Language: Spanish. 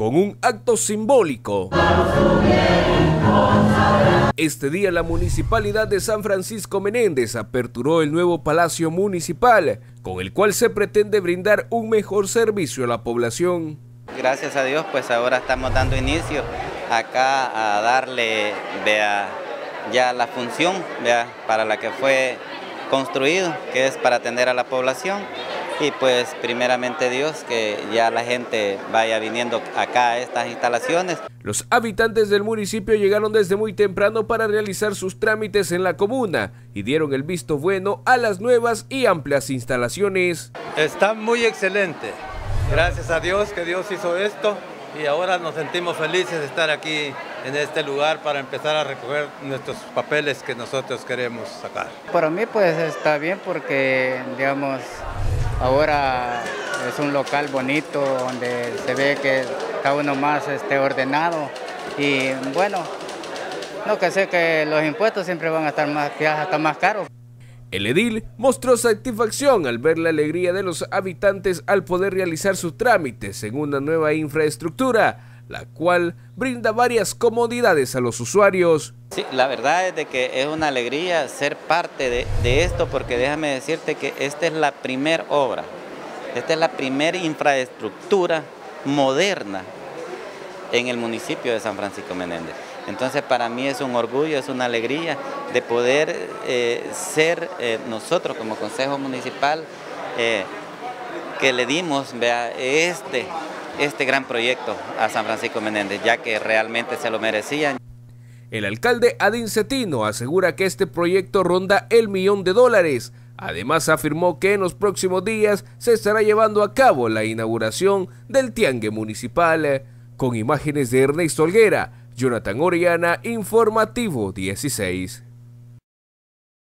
con un acto simbólico. Este día la Municipalidad de San Francisco Menéndez aperturó el nuevo Palacio Municipal, con el cual se pretende brindar un mejor servicio a la población. Gracias a Dios, pues ahora estamos dando inicio acá a darle ya la función para la que fue construido, que es para atender a la población y pues primeramente Dios que ya la gente vaya viniendo acá a estas instalaciones. Los habitantes del municipio llegaron desde muy temprano para realizar sus trámites en la comuna y dieron el visto bueno a las nuevas y amplias instalaciones. Está muy excelente. Gracias a Dios que Dios hizo esto y ahora nos sentimos felices de estar aquí en este lugar para empezar a recoger nuestros papeles que nosotros queremos sacar. Para mí pues está bien porque digamos Ahora es un local bonito donde se ve que está uno más este, ordenado y bueno, no que sé que los impuestos siempre van a estar más, hasta más caros. El edil mostró satisfacción al ver la alegría de los habitantes al poder realizar sus trámites en una nueva infraestructura, la cual brinda varias comodidades a los usuarios. La verdad es de que es una alegría ser parte de, de esto porque déjame decirte que esta es la primera obra, esta es la primera infraestructura moderna en el municipio de San Francisco Menéndez. Entonces para mí es un orgullo, es una alegría de poder eh, ser eh, nosotros como Consejo Municipal eh, que le dimos vea, este, este gran proyecto a San Francisco Menéndez, ya que realmente se lo merecían. El alcalde Adin Cetino asegura que este proyecto ronda el millón de dólares. Además afirmó que en los próximos días se estará llevando a cabo la inauguración del Tiangue Municipal. Con imágenes de Ernesto Olguera, Jonathan Oriana, Informativo 16.